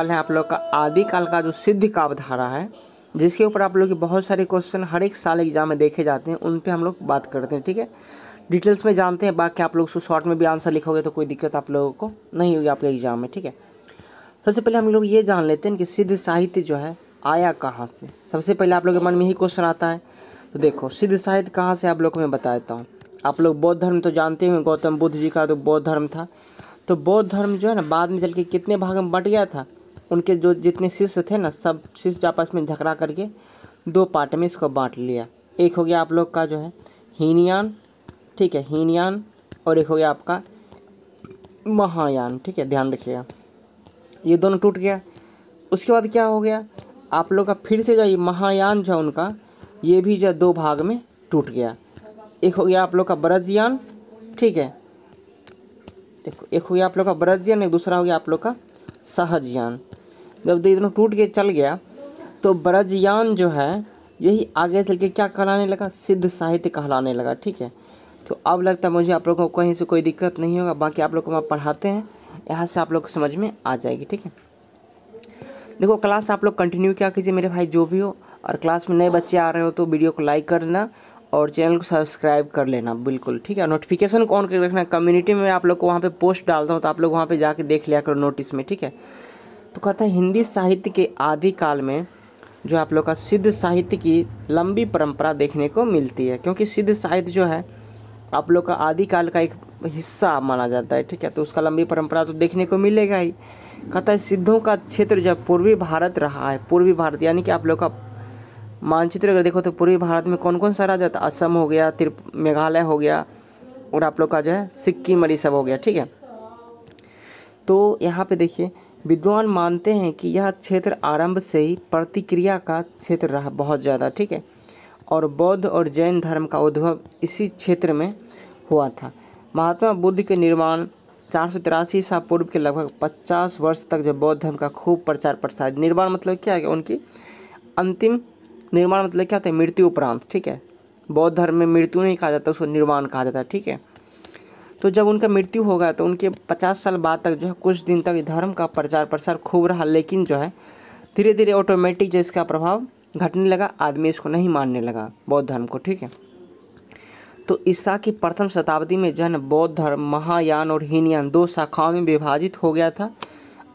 है आप लोग का आदिकाल का जो सिद्ध काव्यधारा है, जिसके ऊपर आप लोग के बहुत सारे क्वेश्चन हर एक साल एग्ज़ाम में देखे जाते हैं, उन पर हम लोग बात करते हैं, ठीक है? डिटेल्स में जानते हैं, बाकी आप लोग शॉर्ट में भी आंसर लिखोगे तो कोई दिक्कत आप लोगों को नहीं होगी आपके एग्ज़ाम में, ठीक है? सबसे पहले हम लोग ये जान लेते हैं कि सिद्ध साहित्य जो है, आया कहाँ से? सबसे पहले आप लोग के मन में ही क्वेश्चन आता है तो देखो, सिद्ध साहित्य कहाँ से आप लोग को मैं बता देता हूँ। आप लोग बौद्ध धर्म तो जानते हैं गौतम बुद्ध जी का तो बौद्ध धर्म था। तो बौद्ध धर्म जो है ना, बाद में चल के कितने भाग में बट गया था? उनके जो जितने शिष्य थे ना, सब शिष्य आपस में झगड़ा करके दो पार्ट में इसको बांट लिया। एक हो गया आप लोग का जो है, हीनयान, ठीक है, हीनयान, और एक हो गया आपका महायान, ठीक है, ध्यान रखिएगा। ये दोनों टूट गया। उसके बाद क्या हो गया, आप लोग का फिर से जो ये महायान जो है उनका, ये भी जो दो भाग में टूट गया। एक हो गया आप लोग का ब्रजयान, ठीक है। देखो, एक हो गया आप लोग का ब्रजयान, एक दूसरा हो गया आप लोग का सहजयान। जब ये दोनों टूट के चल गया तो ब्रजयान जो है, यही आगे चल के क्या कहलाने लगा? सिद्ध साहित्य कहलाने लगा, ठीक है? तो अब लगता है मुझे आप लोगों को कहीं से कोई दिक्कत नहीं होगा, बाकी आप लोग को हम पढ़ाते हैं, यहाँ से आप लोग को समझ में आ जाएगी, ठीक है? देखो, क्लास आप लोग कंटिन्यू क्या कीजिए मेरे भाई, जो भी हो, और क्लास में नए बच्चे आ रहे हो तो वीडियो को लाइक कर देना और चैनल को सब्सक्राइब कर लेना, बिल्कुल, ठीक है? नोटिफिकेशन को ऑन कर रखना कम्युनिटी में आप लोग को वहाँ पे पोस्ट डालता हूँ तो आप लोग वहाँ पे जाके देख लिया करो नोटिस में, ठीक है? तो कहता है हिंदी साहित्य के आदि काल में जो आप लोग का सिद्ध साहित्य की लंबी परंपरा देखने को मिलती है, क्योंकि सिद्ध साहित्य जो है, आप लोग का आदिकाल का एक हिस्सा माना जाता है, ठीक है? तो उसका लंबी परंपरा तो देखने को मिलेगा ही। कहता है सिद्धों का क्षेत्र जब पूर्वी भारत रहा है, पूर्वी भारत यानी कि आप लोग का मानचित्र अगर देखो तो पूर्वी भारत में कौन कौन सा राज्य था? असम हो गया त्रिप मेघालय हो गया, और आप लोग का जो है सिक्किम और सब हो गया, ठीक है? तो यहाँ पे देखिए विद्वान मानते हैं कि यह क्षेत्र आरंभ से ही प्रतिक्रिया का क्षेत्र रहा बहुत ज़्यादा, ठीक है? और बौद्ध और जैन धर्म का उद्भव इसी क्षेत्र में हुआ था। महात्मा बुद्ध के निर्माण चार सौ तिरासी ईसा पूर्व के लगभग पचास वर्ष तक जो बौद्ध धर्म का खूब प्रचार प्रसार, निर्माण मतलब क्या है उनकी? अंतिम निर्माण मतलब क्या होता है? मृत्यु उपरांत, ठीक है? बौद्ध धर्म में मृत्यु नहीं कहा जाता, उसको निर्माण कहा जाता है, ठीक है? तो जब उनका मृत्यु होगा तो उनके पचास साल बाद तक जो है, कुछ दिन तक धर्म का प्रचार प्रसार खूब रहा, लेकिन जो है धीरे धीरे ऑटोमेटिक जो इसका प्रभाव घटने लगा, आदमी इसको नहीं मानने लगा, बौद्ध धर्म को, ठीक है? तो ईसा की प्रथम शताब्दी में जो है ना, बौद्ध धर्म, महायान और हीनयान दो शाखाओं में विभाजित हो गया था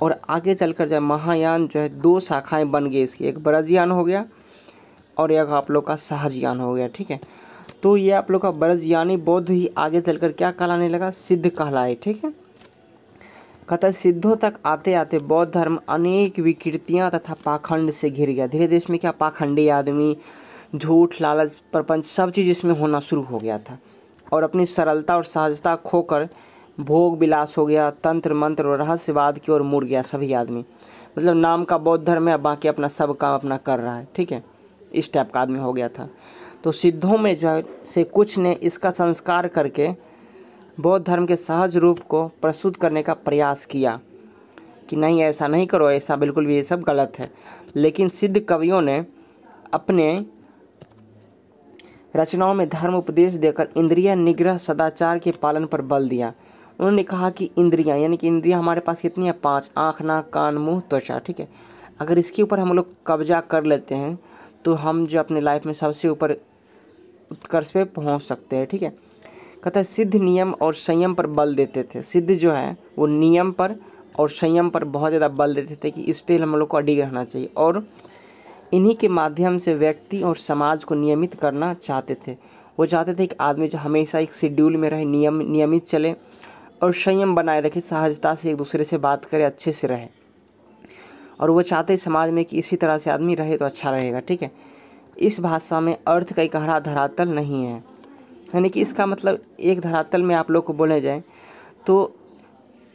और आगे चलकर जो है, महायान जो है, दो शाखाएँ बन गई, इसकी एक ब्रजयान हो गया और एक आप लोग का सहजयान हो गया, ठीक है? तो ये आप लोग का ब्रज यानी बौद्ध ही आगे चलकर क्या कहलाने लगा? सिद्ध कहलाए, ठीक है? है, सिद्धों तक आते आते बौद्ध धर्म अनेक विकृतियाँ तथा पाखंड से घिर गया। धीरे धीरे इसमें क्या? पाखंडी आदमी, झूठ, लालच, प्रपंच, सब चीज़ इसमें होना शुरू हो गया था। और अपनी सरलता और सहजता खोकर भोग विलास हो गया, तंत्र, मंत्र और रहस्यवाद की ओर मुड़ गया सभी आदमी। मतलब नाम का बौद्ध धर्म है बाकी अपना सब काम अपना कर रहा है, ठीक है? इस टाइप का आदमी हो गया था। तो सिद्धों में जो से कुछ ने इसका संस्कार करके बौद्ध धर्म के सहज रूप को प्रस्तुत करने का प्रयास किया कि नहीं, ऐसा नहीं करो, ऐसा बिल्कुल भी ये सब गलत है। लेकिन सिद्ध कवियों ने अपने रचनाओं में धर्म उपदेश देकर इंद्रिय निग्रह सदाचार के पालन पर बल दिया। उन्होंने कहा कि इंद्रियाँ, यानी कि इंद्रियाँ हमारे पास कितनी है? पाँच, आँख, नाक, कान, मुँह, त्वचा, ठीक है? अगर इसके ऊपर हम लोग कब्जा कर लेते हैं तो हम जो अपने लाइफ में सबसे ऊपर उत्कर्ष पे पहुँच सकते हैं, ठीक है? है, सिद्ध नियम और संयम पर बल देते थे। सिद्ध जो है, वो नियम पर और संयम पर बहुत ज़्यादा बल देते थे कि इस पर हम लोग को अडिग रहना चाहिए और इन्हीं के माध्यम से व्यक्ति और समाज को नियमित करना चाहते थे। वो चाहते थे कि आदमी जो हमेशा एक शेड्यूल में रहे, नियम, नियमित चले और संयम बनाए रखे, सहजता से एक दूसरे से बात करे, अच्छे से रहे। और वो चाहते समाज में कि इसी तरह से आदमी रहे तो अच्छा रहेगा, ठीक है? इस भाषा में अर्थ का एक हरा धरातल नहीं है। यानी कि इसका मतलब एक धरातल में आप लोग को बोले जाए तो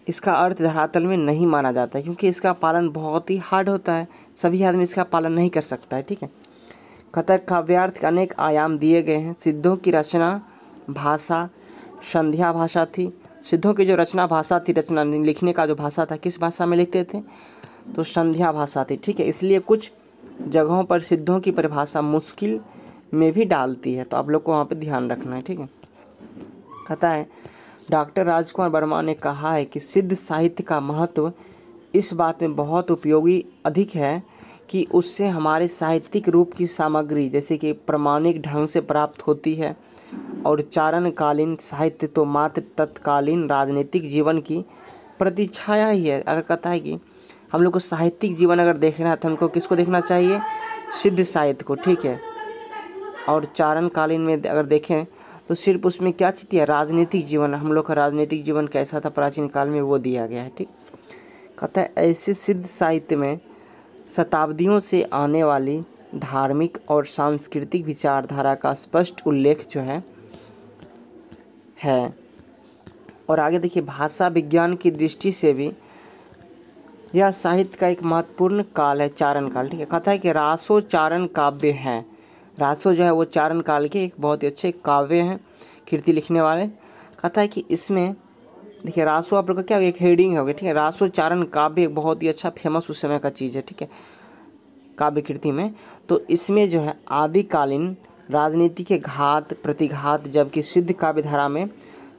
इसका अर्थ धरातल में नहीं माना जाता है, क्योंकि इसका पालन बहुत ही हार्ड होता है। सभी आदमी इसका पालन नहीं कर सकता है, ठीक है? कथक काव्यार्थ के अनेक आयाम दिए गए हैं। सिद्धों की रचना भाषा, संध्या भाषा थी। सिद्धों की जो रचना भाषा थी, रचना लिखने का जो भाषा था, किस भाषा में लिखते थे? तो संध्या भाषा थी, ठीक है? इसलिए कुछ जगहों पर सिद्धों की परिभाषा मुश्किल में भी डालती है तो आप लोग को वहाँ पे ध्यान रखना है, ठीक है? कहता है, डॉक्टर राजकुमार वर्मा ने कहा है कि सिद्ध साहित्य का महत्व इस बात में बहुत उपयोगी अधिक है कि उससे हमारे साहित्यिक रूप की सामग्री, जैसे कि प्रमाणिक ढंग से प्राप्त होती है और चारणकालीन साहित्य तो मात्र तत्कालीन राजनीतिक जीवन की प्रतिच्छाया ही है। अगर कहता है कि हम लोग को साहित्यिक जीवन अगर देखना है तो हमको किसको देखना चाहिए? सिद्ध साहित्य को, ठीक है? और चारणकालीन में अगर देखें तो सिर्फ़ उसमें क्या चीज़ है राजनीतिक जीवन। हम लोग का राजनीतिक जीवन कैसा था? प्राचीन काल में वो दिया गया है, ठीक? कहता है, ऐसे सिद्ध साहित्य में शताब्दियों से आने वाली धार्मिक और सांस्कृतिक विचारधारा का स्पष्ट उल्लेख जो है है। और आगे देखिए, भाषा विज्ञान की दृष्टि से भी यह साहित्य का एक महत्वपूर्ण काल है, चारण काल, ठीक है? कथा है कि रासो चारण काव्य हैं। रासो जो है, वो चारण काल के एक बहुत ही अच्छे काव्य हैं, कीर्ति लिखने वाले। कथा है कि इसमें, देखिए, रासो आप लोग का क्या, एक हेडिंग हो गया ठीक है? रासो चारण काव्य एक बहुत ही अच्छा फ़ेमस उस समय का चीज़ है, ठीक है? काव्य कीर्ति में। तो इसमें जो है, आदिकालीन राजनीति के घात, प्रतिघात, जबकि सिद्ध काव्य धारा में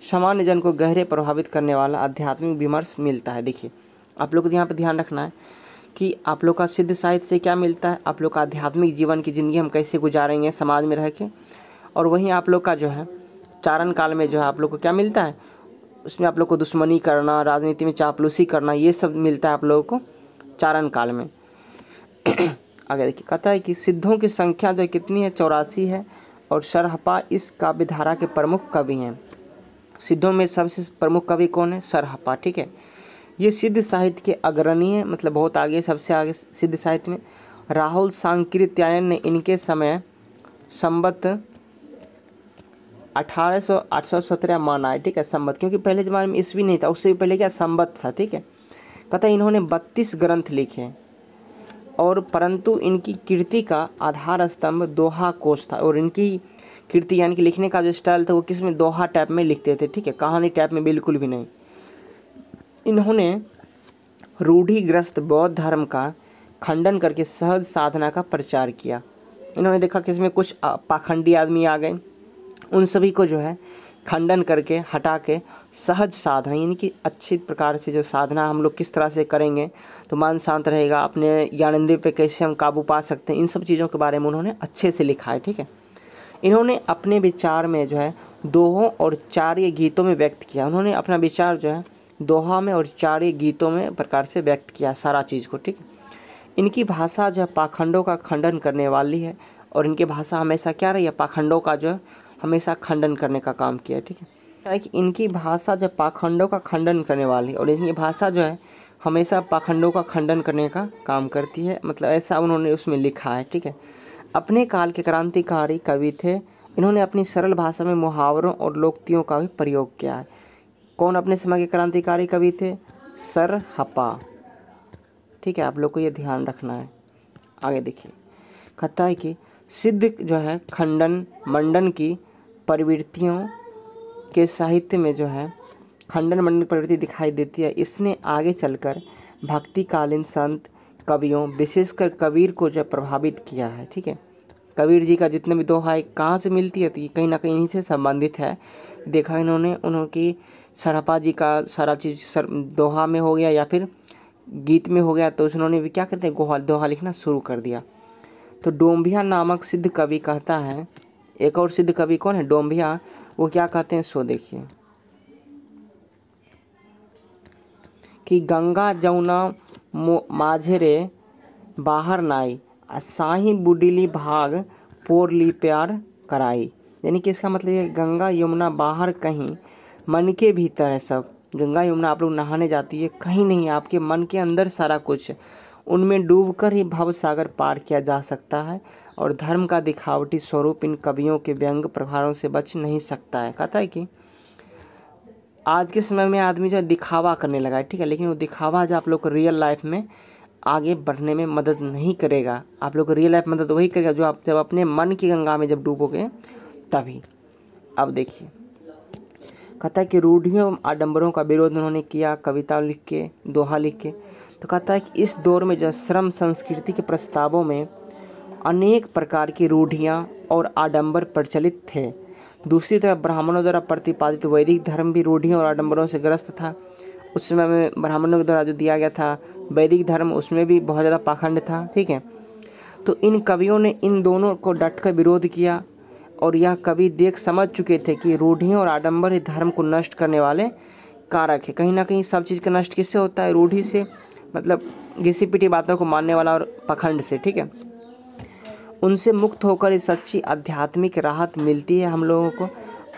सामान्य जन को गहरे प्रभावित करने वाला आध्यात्मिक विमर्श मिलता है। देखिए आप लोग को यहाँ पर ध्यान रखना है कि आप लोग का सिद्ध साहित्य से क्या मिलता है? आप लोग का आध्यात्मिक जीवन की ज़िंदगी हम कैसे गुजारेंगे समाज में रह के? और वहीं आप लोग का जो है, चारण काल में जो है आप लोग को क्या मिलता है? उसमें आप लोग को दुश्मनी करना, राजनीति में चापलूसी करना, ये सब मिलता है आप लोगों को चारण काल में। आगे देखिए, कहता है कि सिद्धों की संख्या जो कितनी है? चौरासी है और सरहपा इस काव्य धारा के प्रमुख कवि हैं। सिद्धों में सबसे प्रमुख कवि कौन है? सरहपा, ठीक है? ये सिद्ध साहित्य के अग्रणीय मतलब बहुत आगे, सबसे आगे सिद्ध साहित्य में। राहुल सांकृत्यायन ने इनके समय संबत सौ सत्रह माना है, ठीक है, संबत। क्योंकि पहले ज़माने में ईस्वी नहीं था, उससे भी पहले क्या संबत था, ठीक है? कहता इन्होंने बत्तीस ग्रंथ लिखे और परंतु इनकी कीर्ति का आधार स्तंभ दोहा कोश था, और इनकी कीर्ति यानी कि लिखने का जो स्टाइल था, वो किसमें दोहा टाइप में लिखते थे, ठीक है? कहानी टाइप में बिल्कुल भी नहीं। इन्होंने रूढ़िग्रस्त बौद्ध धर्म का खंडन करके सहज साधना का प्रचार किया। इन्होंने देखा कि इसमें कुछ पाखंडी आदमी आ गए। उन सभी को जो है खंडन करके, हटा के सहज साधना, यानी कि अच्छी प्रकार से जो साधना हम लोग किस तरह से करेंगे तो मन शांत रहेगा, अपने ज्ञानेंद्र पे कैसे हम काबू पा सकते हैं, इन सब चीज़ों के बारे में उन्होंने अच्छे से लिखा है, ठीक है? इन्होंने अपने विचार में जो है दोहों और चार्य गीतों में व्यक्त किया। उन्होंने अपना विचार जो है दोहा में और चार गीतों में प्रकार से व्यक्त किया सारा चीज़ को, ठीक? इनकी भाषा जो है पाखंडों का खंडन करने वाली है और इनकी भाषा हमेशा क्या रही है? पाखंडों का जो है हमेशा खंडन करने का काम किया ठीक है? कि इनकी भाषा जो पाखंडों का खंडन करने वाली और इनकी भाषा जो है हमेशा पाखंडों का खंडन करने का काम करती है मतलब ऐसा उन्होंने उसमें लिखा है, ठीक है? अपने काल के क्रांतिकारी कवि थे, इन्होंने अपनी सरल भाषा में मुहावरों और लोकतियों का भी प्रयोग किया है। कौन अपने समय के क्रांतिकारी कवि थे? सर हपा ठीक है, आप लोग को ये ध्यान रखना है। आगे देखिए। कहता है कि सिद्ध जो है, खंडन, मंडन की प्रवृत्तियों के साहित्य में जो है, खंडन, मंडन प्रवृत्ति दिखाई देती है। इसने आगे चलकर भक्तिकालीन संत कवियों, विशेषकर कबीर को जो प्रभावित किया है। ठीक है? कबीर जी का जितने भी दोहा है, कहाँ से मिलती है तो ये कहीं ना कहीं से संबंधित है। देखा इन्होंने उन्होंने सरपा जी का सारा चीज़ सर, दोहा में हो गया या फिर गीत में हो गया तो उन्होंने भी क्या करते हैं, गोहा, दोहा लिखना शुरू कर दिया। तो डोम्भिया नामक सिद्ध कवि कहता है, एक और सिद्ध कवि कौन है डोम्भिया वो क्या कहते हैं, सो देखिए। कि गंगा जमुना माझेरे बाहर नाई साही बुडिली भाग पोर ली प्यार कराई। यानी कि इसका मतलब ये गंगा यमुना बाहर कहीं, मन के भीतर है सब। गंगा यमुना आप लोग नहाने जाती है, कहीं नहीं, आपके मन के अंदर सारा कुछ। उनमें डूबकर ही भव सागर पार किया जा सकता है और धर्म का दिखावटी स्वरूप इन कवियों के व्यंग प्रभारों से बच नहीं सकता है। कहता है कि आज के समय में आदमी जो है दिखावा करने लगा है, ठीक है, लेकिन वो दिखावा जो आप लोग को रियल लाइफ में आगे बढ़ने में मदद नहीं करेगा। आप लोग को रियल लाइफ मदद वही करेगा जो आप जब अपने मन की गंगा में जब डूबोगे, तभी। अब देखिए। कहता है कि रूढ़ियों आडंबरों का विरोध उन्होंने किया, कविता लिख के, दोहा लिख के। तो कहता है कि इस दौर में जो श्रम संस्कृति के प्रस्तावों में अनेक प्रकार की रूढ़ियाँ और आडंबर प्रचलित थे। दूसरी तरफ़ ब्राह्मणों द्वारा प्रतिपादित वैदिक धर्म भी रूढ़ियों और आडंबरों से ग्रस्त था। उस समय में ब्राह्मणों के द्वारा जो दिया गया था, वैदिक धर्म उसमें भी बहुत ज़्यादा पाखंड था, ठीक है? तो इन कवियों ने इन दोनों को डट कर विरोध किया और यह कवि देख समझ चुके थे कि रूढ़ियों और आडंबर ही धर्म को नष्ट करने वाले कारक है। कहीं ना कहीं सब चीज़ का नष्ट किससे होता है? रूढ़ी से मतलब घिसी पिटी बातों को मानने वाला और पखंड से, ठीक है? उनसे मुक्त होकर इस सच्ची आध्यात्मिक राहत मिलती है हम लोगों को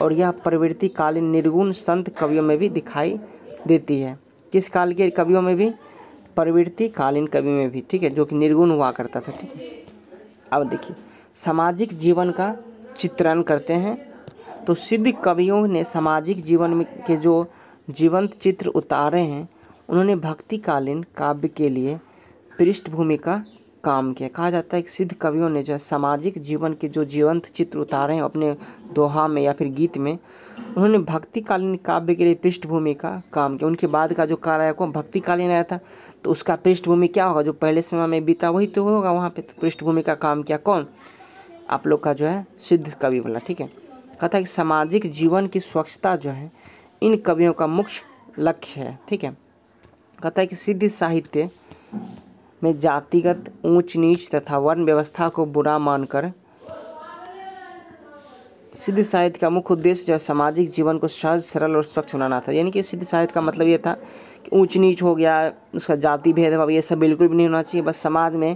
और यह प्रवृत्ति कालीन निर्गुण संत कवियों में भी दिखाई देती है। किस काल के कवियों में भी? प्रवृत्ति कालीन कवि में भी, ठीक है? जो कि निर्गुण हुआ करता था, ठीक है? अब देखिए, सामाजिक जीवन का चित्रण करते हैं तो सिद्ध कवियों ने सामाजिक जीवन में के जो जीवंत चित्र उतारे हैं, उन्होंने भक्तिकालीन काव्य के लिए पृष्ठभूमि का काम किया। कहा जाता है कि सिद्ध कवियों ने जो है सामाजिक जीवन के जो जीवंत चित्र उतारे हैं अपने दोहा में या फिर गीत में, उन्होंने भक्तिकालीन काव्य के लिए पृष्ठभूमि का काम किया। उनके बाद का जो कार्य है कौन भक्तिकालीन आया था तो उसका पृष्ठभूमि क्या होगा? जो पहले समय में बीता, वही तो होगा वहाँ पर तो पृष्ठभूमि का काम किया कौन? आप लोग का जो है सिद्ध कवि वाला, ठीक है? कहता है कि सामाजिक जीवन की स्वच्छता जो है, इन कवियों का मुख्य लक्ष्य है, ठीक है? कहता है कि सिद्ध साहित्य में जातिगत ऊंच नीच तथा वर्ण व्यवस्था को बुरा मानकर सिद्ध साहित्य का मुख्य उद्देश्य जो है सामाजिक जीवन को सहज सरल और स्वच्छ बनाना था। यानी कि सिद्ध साहित्य का मतलब ये था कि ऊंच नीच हो गया, उसका जाति भेदभाव ये सब बिल्कुल भी नहीं होना चाहिए, बस समाज में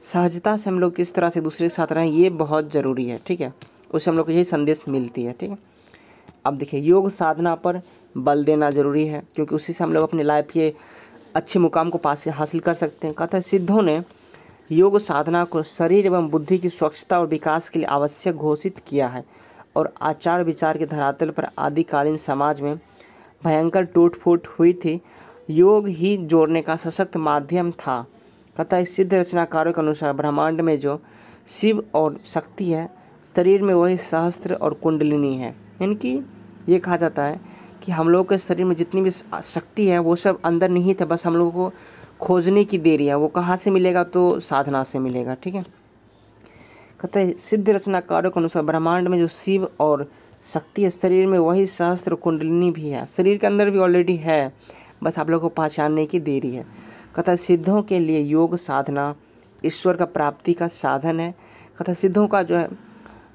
सहजता से हम लोग किस तरह से दूसरे के साथ रहें, ये बहुत ज़रूरी है, ठीक है? उससे हम लोग को यही संदेश मिलती है, ठीक है? अब देखिए, योग साधना पर बल देना ज़रूरी है, क्योंकि उसी से हम लोग अपने लाइफ के अच्छे मुकाम को पास हासिल कर सकते हैं। कथा सिद्धों ने योग साधना को शरीर एवं बुद्धि की स्वच्छता और विकास के लिए आवश्यक घोषित किया है और आचार विचार के धरातल पर आदिकालीन समाज में भयंकर टूट फूट हुई थी। योग ही जोड़ने का सशक्त माध्यम था। कथा सिद्ध रचनाकारों के अनुसार ब्रह्मांड में जो शिव और शक्ति है, शरीर में वही सहस्त्र और कुंडलिनी है। यानी कि ये कहा जाता है कि हम लोग के शरीर में जितनी भी शक्ति है, वो सब अंदर नहीं है बस हम लोगों को खोजने की देरी है। वो कहाँ से मिलेगा तो साधना से मिलेगा, ठीक है? कहते हैं, सिद्ध रचनाकारों के अनुसार ब्रह्मांड में जो शिव और शक्ति है, शरीर में वही सहस्त्र कुंडलिनी भी है। शरीर के अंदर भी ऑलरेडी है, बस आप लोग को पहचानने की देरी है। कथा सिद्धों के लिए योग साधना ईश्वर का प्राप्ति का साधन है। कथा सिद्धों का जो है,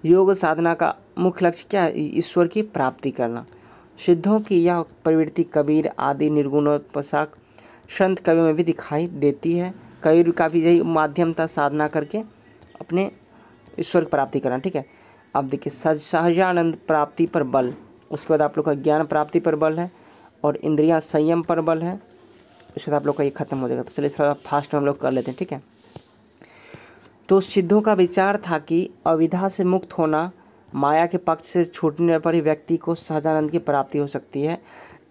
योग साधना का मुख्य लक्ष्य क्या है? ईश्वर की प्राप्ति करना। सिद्धों की यह प्रवृत्ति कबीर आदि निर्गुणोत्पसाक संत कवि में भी दिखाई देती है। कबीर का भी यही माध्यम था साधना करके अपने ईश्वर की प्राप्ति करना, ठीक है? अब देखिए, सज, सहजानंद प्राप्ति पर बल। उसके बाद आप लोग का ज्ञान प्राप्ति पर बल है और इंद्रियाँ संयम पर बल है। उसके बाद आप लोग का ये खत्म हो जाएगा। तो चलिए थोड़ा फास्ट में हम लोग कर लेते हैं, ठीक है? तो सिद्धों का विचार था कि अविधा से मुक्त होना माया के पक्ष से छूटने पर ही व्यक्ति को सहजानंद की प्राप्ति हो सकती है।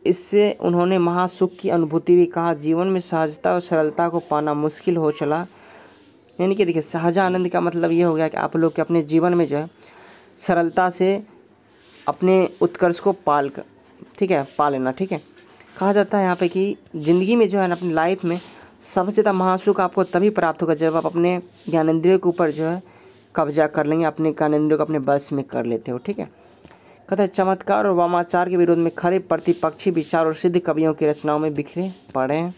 इससे उन्होंने महासुख की अनुभूति भी कहा, जीवन में सहजता और सरलता को पाना मुश्किल हो चला। यानी कि देखिए, सहजानंद का मतलब ये हो गया कि आप लोग के अपने जीवन में जो है, सरलता से अपने उत्कर्ष को पाल कर ठीक है, पा लेना, ठीक है। कहा जाता है यहाँ पे कि ज़िंदगी में जो है ना, अपनी लाइफ में सबसे ज़्यादा महासुख आपको तभी प्राप्त होगा जब आप अपने ज्ञानेंद्रियों के ऊपर जो है कब्जा कर लेंगे, अपने ज्ञानेंद्रियों को अपने बस में कर लेते हो, ठीक है? हैं चमत्कार और वामाचार के विरोध में खरे प्रतिपक्षी विचार और सिद्ध कवियों की रचनाओं में बिखरे पड़े।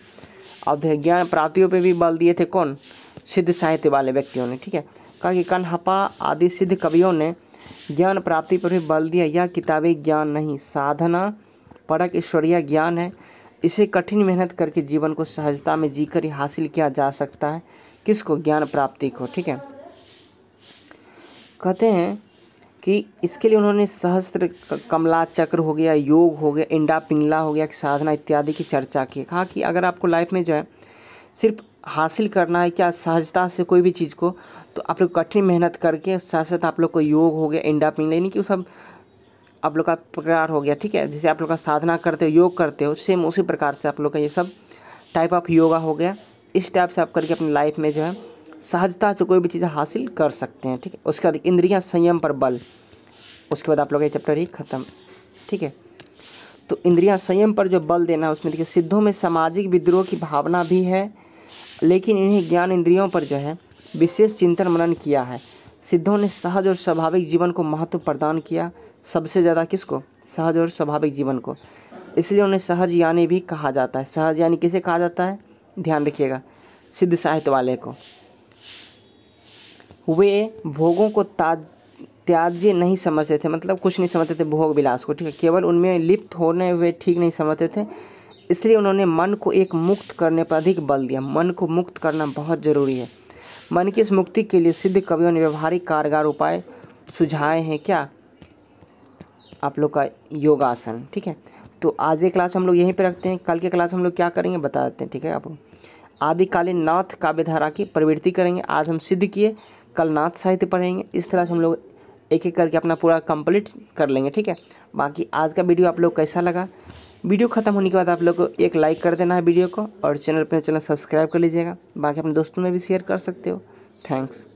हैं ज्ञान प्राप्तियों पर भी बल दिए थे कौन? सिद्ध साहित्य वाले व्यक्तियों ने, ठीक है? कहा कि कन्हपा आदि सिद्ध कवियों ने ज्ञान प्राप्ति पर भी बल दिया। यह किताबी ज्ञान नहीं, साधना परक ईश्वरीय ज्ञान है। इसे कठिन मेहनत करके जीवन को सहजता में जीकर ही हासिल किया जा सकता है। किसको? ज्ञान प्राप्ति को, ठीक है? कहते हैं कि इसके लिए उन्होंने सहस्त्र कमला चक्र हो गया, योग हो गया, इंडा पिंगला हो गया, साधना इत्यादि की चर्चा की। कहा कि अगर आपको लाइफ में जो है सिर्फ़ हासिल करना है क्या सहजता से कोई भी चीज़ को तो आप लोग कठिन मेहनत करके साथ साथ आप लोग को योग हो गया, इंडा पिंगला, यानी कि सब आप लोग का प्रकार हो गया, ठीक है? जैसे आप लोग का साधना करते हो, योग करते हो सेम उसी प्रकार से आप लोग का ये सब टाइप ऑफ़ योगा हो गया। इस टाइप से आप करके अपनी लाइफ में जो है सहजता से कोई भी चीज़ हासिल कर सकते हैं, ठीक है? उसके बाद इंद्रियाँ, संयम पर बल। उसके बाद आप लोग ये चैप्टर ही खत्म, ठीक है? तो इंद्रियाँ, संयम पर जो बल देना है, उसमें देखिए, सिद्धों में सामाजिक विद्रोह की भावना भी है, लेकिन इन्हें ज्ञान इंद्रियों पर जो है, विशेष चिंतन मनन किया है। सिद्धों ने सहज और स्वाभाविक जीवन को महत्व प्रदान किया। सबसे ज़्यादा किसको? सहज और स्वाभाविक जीवन को। इसलिए उन्हें सहज यानी भी कहा जाता है। सहज यानी किसे कहा जाता है? ध्यान रखिएगा, सिद्ध साहित्य वाले को। वे भोगों को ताज त्याज्य नहीं समझते थे मतलब कुछ नहीं समझते थे भोग विलास को, ठीक है? केवल उनमें लिप्त होने वे ठीक नहीं समझते थे, इसलिए उन्होंने मन को एक मुक्त करने पर अधिक बल दिया। मन को मुक्त करना बहुत ज़रूरी है। मन की इस मुक्ति के लिए सिद्ध कवियों ने व्यवहारिक कारगर उपाय सुझाए हैं क्या? आप लोग का योगासन, ठीक है? तो आज ये क्लास हम लोग यहीं पर रखते हैं। कल के क्लास हम लोग क्या करेंगे बता देते हैं, ठीक है? आप आदिकालीन नाथ काव्यधारा की प्रवृत्ति करेंगे। आज हम सिद्ध किए। कल नाथ साहित्य पढ़ेंगे। इस तरह से हम लोग एक एक करके अपना पूरा कंप्लीट कर लेंगे, ठीक है? बाकी आज का वीडियो आप लोग कैसा लगा? वीडियो ख़त्म होने के बाद आप लोग को एक लाइक कर देना है वीडियो को और चैनल पर चैनल सब्सक्राइब कर लीजिएगा। बाकी अपने दोस्तों में भी शेयर कर सकते हो। थैंक्स